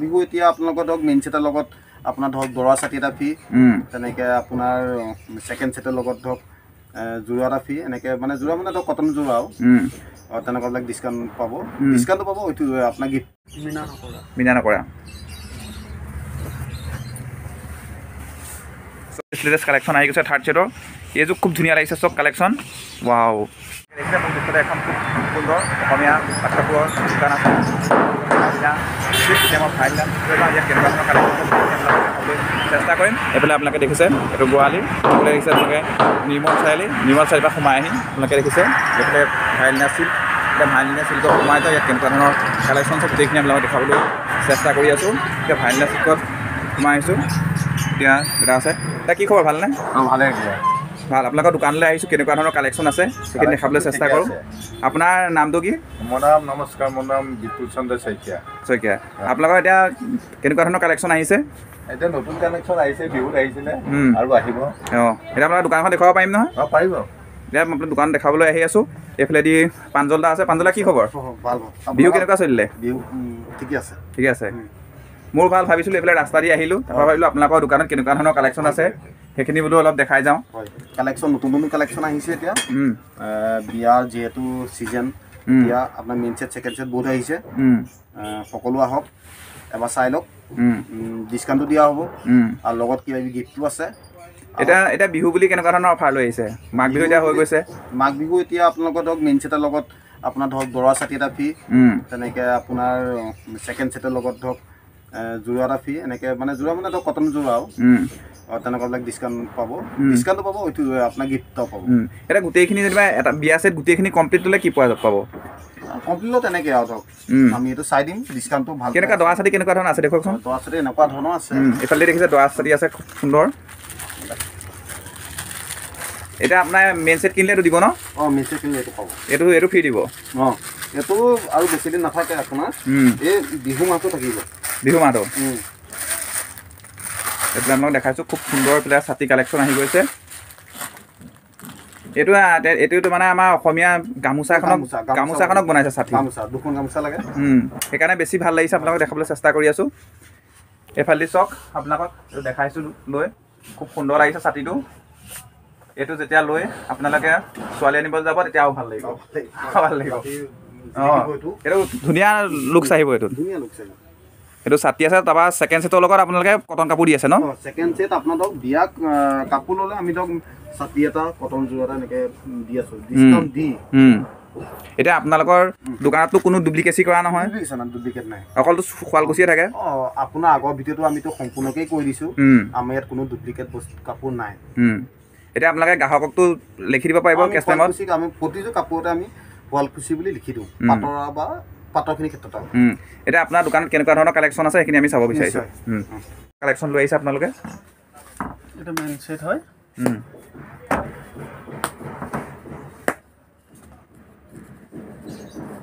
বিহু এতিয়া আপোনালোকৰ ধৰক মেইন ছেটৰ লগত আপোনাৰ ধৰক দৰা ছাতি এটা ফ্ৰী তেনেকৈ আপোনাৰ ছেকেণ্ড ছেটৰ লগত ধৰক যোৰা এটা ফ্ৰী এনেকৈ মানে যোৰা মানে ধৰক কটন যোৰা আৰু। তেনেকুৱাবিলাক ডিছকাউণ্ট পাব। ডিছকাউণ্টটো পাব এইটো আপোনাৰ গিফ্ট বিনা নকৰা। লেটেষ্ট কালেকশ্যন আহি গৈছে থাৰ্ড ছেটৰ এইযোৰ খুব ধুনীয়া লাগিছে চব কালেকশ্যন ৱাও দেখিছে মোৰ পিছতে এখন খুব সুন্দৰ অসমীয়া পাট কাপোৰৰ দোকান আছে। চেষ্টা কৰিম। এইফালে আপোনালোকে দেখিছে এইটো গোৱালি এইফালে দেখিছে আপোনালোকে নিৰ্মল চাৰিআলি। নিৰ্মল চাৰিআলিৰ পৰা সোমাই আহি আপোনালোকে দেখিছে। এইফালে ভাইলিনা চিল্ক এতিয়া ভাইলিনা চিল্কত সোমাই যায়। ইয়াত কেনেকুৱা ধৰণৰ কালেকশ্যন চব গোটেইখিনি আপোনালোকক দেখাবলৈ চেষ্টা কৰি আছোঁ। এতিয়া ভাইলিনা চিল্কত সোমাই আহিছোঁ। এতিয়া এটা আছে। এতিয়া কি খবৰ? ভালনে? অঁ ভালে ভাল। আপোনালোকৰ দোকানলৈ আহিছোঁ কেনেকুৱা ধৰণৰ কালেকশ্যন আছে সেইখিনি দেখাবলৈ চেষ্টা কৰোঁ। আপোনাৰ নামটো কি? মোৰ নাম নমস্কাৰ মোৰ নাম বিপুল চন্দ্ৰ শইকীয়া। শইকীয়া। আপোনালোকৰ এতিয়া কেনেকুৱা ধৰণৰ কালেকশ্যন আহিছে? এতিয়া নতুন কানেকশ্যন আহিছে বিহুত আহিছিলে। আৰু আহিব। অঁ এতিয়া আপোনাৰ দোকানখন দেখুৱাব পাৰিম নহয়? অঁ পাৰিব। এতিয়া মই আপোনাৰ দোকান দেখাবলৈ আহি আছোঁ। এইফালেদি পাঞ্জলদা আছে। পাঞ্জলা কি খবৰ? বিহু কেনেকুৱা চলিলে? বিহু ঠিকে আছে। ঠিকে আছে। মোৰ ভাল ভাবিছিলোঁ এইফালে ৰাস্তা দি আহিলোঁ। তাৰপৰা ভাবিলোঁ আপোনালোকৰ দোকানত কেনেকুৱা ধৰণৰ কালেকশ্যন আছে সেইখিনি বোলো অলপ দেখাই যাওঁ। কালেকশ্যন নতুন নতুন কালেকশ্যন আহিছে এতিয়া। বিয়াৰ যিহেতু ছিজন। বিয়া আপোনাৰ মেইন ছেট ছেকেণ্ড ছেট বহুত আহিছে। সকলো আহক এবাৰ চাই লওক। উম, ডিছকাউণ্টটো দিয়া হ'ব। আৰু লগত কিবা কিবি গিফ্টো আছে। এতিয়া এতিয়া বিহু বুলি কেনেকুৱা ধৰণৰ অফাৰ লৈ আহিছে? মাঘ বিহু এতিয়া হৈ গৈছে। মাঘ বিহু এতিয়া আপোনালোকৰ ধৰক মেইন ছেটৰ লগত আপোনাৰ ধৰক দৰা ছাতি এটা ফ্ৰী তেনেকৈ আপোনাৰ ছেকেণ্ড ছেটৰ লগত ধৰক যোৰা এটা ফ্ৰী এনেকৈ মানে যোৰা মানে ধৰক কটন যোৰা আৰু। উম, আৰু তেনেকুৱাবিলাক ডিছকাউণ্ট পাব। ডিছকাউণ্টটো পাব এইটো আপোনাৰ গিফ্টটো পাব। উম। এতিয়া গোটেইখিনি যেনিবা এটা বিয়া ছেট গোটেইখিনি কমপ্লিট হ'লে কি পোৱা যাব পাব? কমপ্লিটত তেনেকৈ আৰু ধৰক। উম। আমি এইটো চাই দিম ডিছকাউণ্টটো ভাল কেনেকুৱা দৰা চাতি কেনেকুৱা ধৰণৰ আছে দেখুৱাওকচোন? দৰা ছাতি এনেকুৱা ধৰণৰ আছে। উম, এইফালে দেখিছে দৰা চাতি আছে খুব সুন্দৰ। এতিয়া আপোনাৰ মেইন ছেট কিনিলেতো দিব ন? অঁ মেচেজ কিনিলে এইটো পাব। এইটো এইটো ফ্ৰী দিব। অঁ এইটো আৰু বেছি দিন নাথাকে আপোনাৰ। এই বিহু মাহটো থাকিব। বিহু মাহটো। এইবিলাক আপোনাক দেখাইছোঁ খুব সুন্দৰ পেলাই ছাতি কালেকশ্যন আহি গৈছে। এইটো এইটো মানে আমাৰ অসমীয়া গামোচাখনক গামোচা, গামোচা গামোচাখনক বনাইছে ছাতি। দুখন গামোচা লাগে। সেইকাৰণে বেছি ভাল লাগিছে আপোনালোকক দেখাবলৈ চেষ্টা কৰি আছোঁ। এইফালেদি চাওক আপোনালোকক এইটো দেখাইছোঁ লৈ। খুব সুন্দৰ লাগিছে ছাতিটো। এইটো যেতিয়া লৈ আপোনালোকে ছোৱালী আনিবলৈ যাব তেতিয়া আৰু ভাল লাগিব। ভাল লাগিব। অঁ এইটো। এইটো ধুনীয়া লুকছ আহিব এইটো ধুনীয়া লোক চাগে এইটো ছাতি আছে তাৰপৰা ছেকেণ্ড ছেটৰ লগত আপোনালোকে কটন কাপোৰ দি আছে ন? ছেকেণ্ড ছেট আপোনাৰ ধৰক আহ, কাপোৰ ল'লে আমি ধৰক ছাতি এটা কটন যোৰ এটা এনেকৈ দি আছোঁ ডিছকাউণ্ট দি। এতিয়া আপোনালোকৰ দোকানততো কোনো ডুপ্লিকেচি কৰা নহয়? ডুপ্লিকেট নাই অকলতো শুৱালকুছিয়ে থাকে? অঁ আপোনাৰ আগৰ ভিডিঅ'টো আমিতো সম্পূৰ্ণকেই কৈ দিছোঁ। আমাৰ ইয়াত কোনো ডুপ্লিকেট বস্তু কাপোৰ নাই। এতিয়া আপোনালোকে গ্ৰাহককতো লিখি দিব পাৰিব কেছ টাইমত আমি প্ৰতিযোৰ কাপোৰতে আমি শুৱালকুছি বুলি লিখি দিওঁ। পাটৰ বা পাটৰখিনি ক্ষেত্ৰত। এতিয়া আপোনাৰ দোকানত কেনেকুৱা ধৰণৰ কালেকশ্যন আছে সেইখিনি আমি চাব বিচাৰিছোঁ। কালেকশ্যন লৈ আহিছে আপোনালোকে? এইটো মেইন ছেট হয়।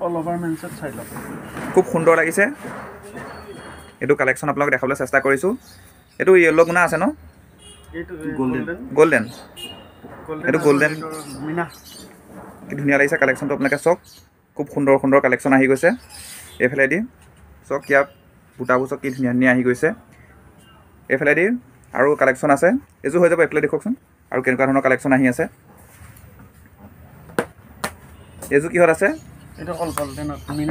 অল অভাৰ মেইন ছেট চাই লওক। খুব সুন্দৰ লাগিছে। এইটো কালেকশ্যন আপোনালোকে দেখাবলৈ চেষ্টা কৰিছোঁ। এইটো য়েল্ল' গুণা আছে ন. গ'ল্ডেন এইটো। মিনা। কি ধুনীয়া লাগিছে কালেকশ্যনটো আপোনালোকে চাওক। খুব সুন্দৰ সুন্দৰ কালেকশ্যন আহি গৈছে। এইফালেদি চাওক ইয়াত বুটাবোৰ চাওক কি ধুনীয়া ধুনীয়া আহি গৈছে। এইফালেদি আৰু কালেকশ্যন আছে। এইযোৰ হৈ যাব এইফালে দেখুৱাওকচোন আৰু কেনেকুৱা ধৰণৰ কালেকশ্যন আহি আছে। এইযোৰ কিহত আছে?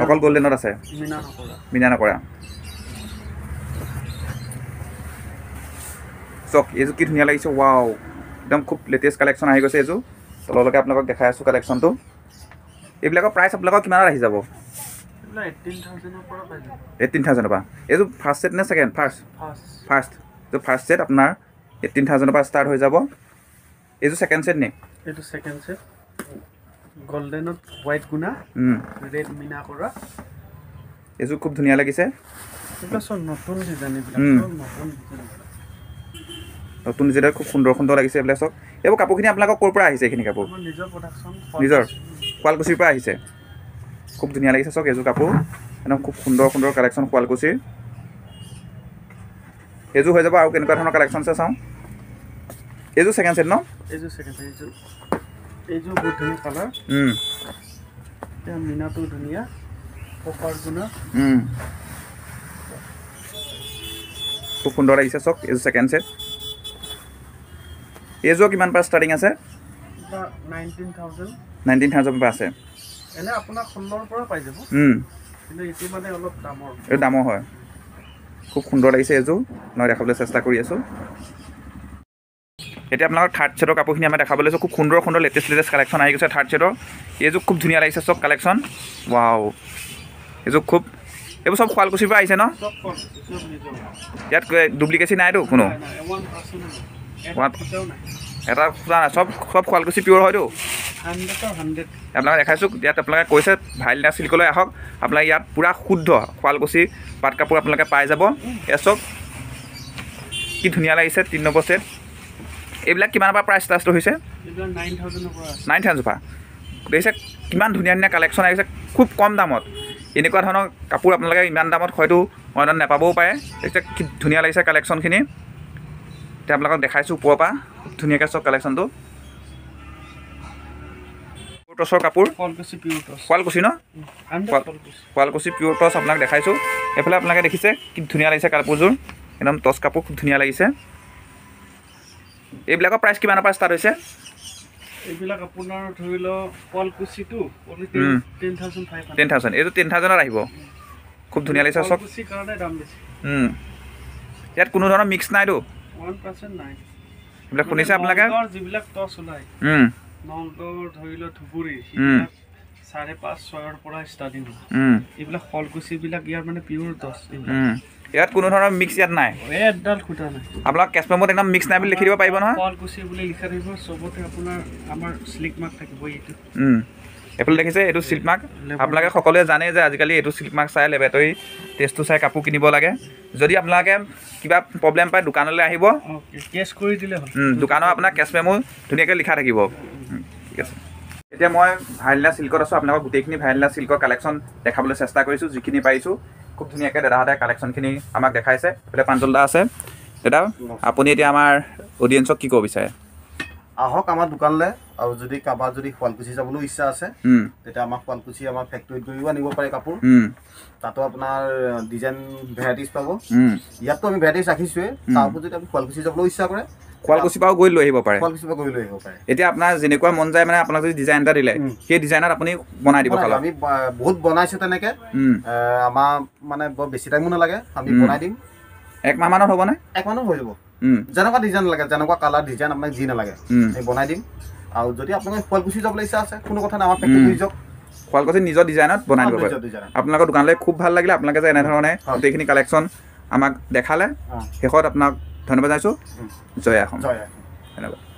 অকল গল্ডেনত আছে। মিনা নকৰা। মিনা নকৰা। চাওক এইযোৰ কি ধুনীয়া লাগিছে ৱাও একদম খুব লেটেষ্ট কালেকশ্যন আহি গৈছে এইযোৰ তললৈকে আপোনালোকক দেখাই আছোঁ কালেকশ্যনটো এইবিলাকৰ প্ৰাইচ আপোনালোকৰ কিমানত আহি যাব? এইটিন থাউজেণ্ডৰ পৰা এইযোৰ ফাৰ্ষ্ট ছেট নে ছেকেণ্ড ফাৰ্ষ্ট ফাৰ্ষ্ট এইটো ফাৰ্ষ্ট ছেট আপোনাৰ এইটিন থাউজেণ্ডৰ পৰা ষ্টাৰ্ট হৈ যাব। এইযোৰ ছেকেণ্ড ছেট নি? এইটো ছেকেণ্ড ছেট গল্ডেনত হোৱাইট গুণা ৰেড মিনা কৰা। এইযোৰ খুব ধুনীয়া লাগিছে। নতুন ডিজাইন নতুন ডিজাইন নতুন ডিজাইনত খুব সুন্দৰ সুন্দৰ লাগিছে এইবিলাক চাওক এইবোৰ কাপোৰখিনি আপোনালোকৰ ক'ৰ পৰা আহিছে এইখিনি কাপোৰ? নিজৰ শুৱালকুছিৰ পৰা আহিছে। খুব ধুনীয়া লাগিছে চাওক এইযোৰ কাপোৰ। একদম খুব সুন্দৰ সুন্দৰ কালেকশ্যন শুৱালকুছিৰ। এইযোৰ হৈ যাব আৰু কেনেকুৱা ধৰণৰ কালেকশ্যন আছে চাওঁ। এইযোৰ ছেকেণ্ড ছেট ন? এইযোৰ ছেকেণ্ড এইযোৰ এইযোৰ বহুত ধুনীয়া কালাৰ মিনাটো ধুনীয়া গুণা। খুব সুন্দৰ লাগিছে চাওক এইযোৰ ছেকেণ্ড ছেট এইযোৰ কিমান পৰা ষ্টাৰ্টিং আছে? নাইনটিন থাউজেণ্ড নাইনটিন থাউজেণ্ডৰ পৰা আছে। এনে আপোনাক ষোল্লৰ পৰা পাই যাব। কিন্তু এইটো মানে অলপ দামৰ। এইটো দামৰ হয়। খুব সুন্দৰ লাগিছে এইযোৰ মই দেখাবলৈ চেষ্টা কৰি আছোঁ। এতিয়া আপোনালোকৰ থাৰ্ড ছেটৰ কাপোৰখিনি আমি দেখাবলৈ লৈছোঁ খুব সুন্দৰ সুন্দৰ লেটেষ্ট লেটেষ্ট কালেকশ্যন আহি গৈছে থাৰ্ড ছেটৰ এইযোৰ খুব ধুনীয়া লাগিছে চব কালেকশ্যন ৱাও এইযোৰ খুব এইবোৰ চব শুৱালকুছিৰ পৰা আহিছে ন? ইয়াত ডুপ্লিকেচি নাইতো কোনো? এটা চব চব শুৱালকুছি পিয়ৰ হয়তো? আপোনালোকে দেখাইছোঁ ইয়াত আপোনালোকে কৈছে ভাইলিনা চিল্কলৈ আহক। আপোনালোকে ইয়াত পূৰা শুদ্ধ শুৱালকুছি পাট কাপোৰ আপোনালোকে পাই যাব। এয়া চব কি ধুনীয়া লাগিছে তিনি নম্বৰ ছেট। এইবিলাক কিমানৰ পৰা প্ৰাইচ ষ্টাৰ্ট হৈছে? নাইন থাউজেণ্ডৰ পৰা থাউজেণ্ড পৰা। দেখিছে কিমান ধুনীয়া ধুনীয়া কালেকশ্যন আহিছে খুব কম দামত। এনেকুৱা ধৰণৰ কাপোৰ আপোনালোকে ইমান দামত হয়তো অন্য নাপাবও পাৰে। দেখিছে কি ধুনীয়া লাগিছে কালেকশ্যনখিনি এতিয়া আপোনালোকক দেখাইছোঁ ওপৰৰ পৰা। ধুনীয়াকৈ চব কালেকশ্যনটো টচৰ কাপোৰ? শুৱালকুছি ন? শুৱালকুছি পিয়ৰ টচ আপোনাক দেখাইছোঁ। এইফালে আপোনালোকে দেখিছে কি ধুনীয়া লাগিছে কাপোৰযোৰ। একদম টচ কাপোৰ খুব ধুনীয়া লাগিছে। এইবিলাকৰ প্ৰাইচ কিমানৰ পৰা ষ্টাৰ্ট হৈছে? এইবিলাক আপোনাৰ ধৰি লওক শুৱালকুছিটো। টেন থাউজেণ্ড এইটো টেন থাউজেণ্ডত আহিব। খুব ধুনীয়া লাগিছে চব। ইয়াত কোনো ধৰণৰ মিক্স নাইতো এইবিলাক শুনিছে আপোনালোকে? নগাঁৱৰ ধৰি লওক ধুবুৰী। সেইবিলাক চাৰে পাঁচ ছয়ৰ পৰা ষ্টাৰ্টিং এইবিলাক শুৱালকুছিবিলাক ইয়াৰ মানে পিয়ৰ উম। ইয়াত কোনো ধৰণৰ মিক্স ইয়াত নাই? এডাল খুটা নাই। আপোনাক কেছ মেমত একদম মিক্স নাই বুলি লিখি দিব পাৰিব নহয়? শুৱালকুছি বুলি লিখা থাকিব চবতে আপোনাৰ আমাৰ শ্লিক মাৰ্ক থাকিব এইটো। এইফালে দেখিছে এইটো চিল্ক মাৰ্ক আপোনালোকে সকলোৱে জানে যে আজিকালি এইটো চিল্ক মাৰ্ক চাই লেবৰেটৰী টেষ্টটো চাই কাপোৰ কিনিব লাগে। যদি আপোনালোকে কিবা প্ৰব্লেম পায় দোকানলৈ আহিব। দোকানৰ আপোনাৰ কেছ মেমো ধুনীয়াকৈ লিখা থাকিব। ঠিক আছে। এতিয়া মই ভাইলিনা চিল্কত আছোঁ আপোনালোকক গোটেইখিনি ভাইলিনা চিল্কৰ কালেকশ্যন দেখাবলৈ চেষ্টা কৰিছোঁ যিখিনি পাৰিছোঁ খুব ধুনীয়াকৈ দাদাহঁতে কালেকশ্যনখিনি আমাক দেখাইছে। এইফালে পাঞ্জল দা আছে। দাদা আপুনি এতিয়া আমাৰ অডিয়েঞ্চক কি ক'ব বিচাৰে? আহক আমাৰ দোকানলৈ আৰু যদি কাৰোবাৰ যদি শুৱালকুছি যাবলৈও ইচ্ছা আছে তেতিয়া আমাৰ শুৱালকুছি আমাৰ ফেক্টৰীত গৈও আনিব পাৰে কাপোৰ। তাতো আপোনাৰ ডিজাইন ভেৰাইটিজ পাব। ইয়াততো আমি ভেৰাইটিজ ৰাখিছোৱেই। তাৰ ওপৰত যদি আপুনি শুৱালকুছি যাবলৈও ইচ্ছা কৰে শুৱালকুছিৰ পৰাও গৈ লৈ আহিব পাৰে। শুৱালকুছিৰ পৰা গৈ লৈ আহিব পাৰে। এতিয়া আপোনাৰ যেনেকুৱা মন যায় মানে আপোনাক যদি ডিজাইন এটা দিলে। সেই ডিজাইনত আপুনি বনাই দিব। কালাৰ আমি বহুত বনাইছোঁ তেনেকৈ। আমাৰ মানে বৰ বেছি টাইমো নালাগে আমি। বনাই দিম। এক মাহমানত হ'বনে? এক মানো হৈ যাব। যেনেকুৱা ডিজাইন লাগে যেনেকুৱা কালাৰ ডিজাইন আপোনাক যি নালাগে। আমি বনাই দিম। আৰু যদি আপোনালোকে শুৱালকুছি যাবলৈ ইচ্ছা আছে কোনো কথা নাই আমাৰ ফেক্টৰী। লৈ যাওক শুৱালকুছি নিজৰ ডিজাইনত বনাই দিব পাৰে। আপোনালোকৰ দোকানলৈ খুব ভাল লাগিলে আপোনালোকে যে এনেধৰণে। গোটেইখিনি কালেকশ্যন আমাক দেখালে শেষত আপোনাক ধন্যবাদ জনাইছোঁ। জয় অসম জয় ধন্যবাদ।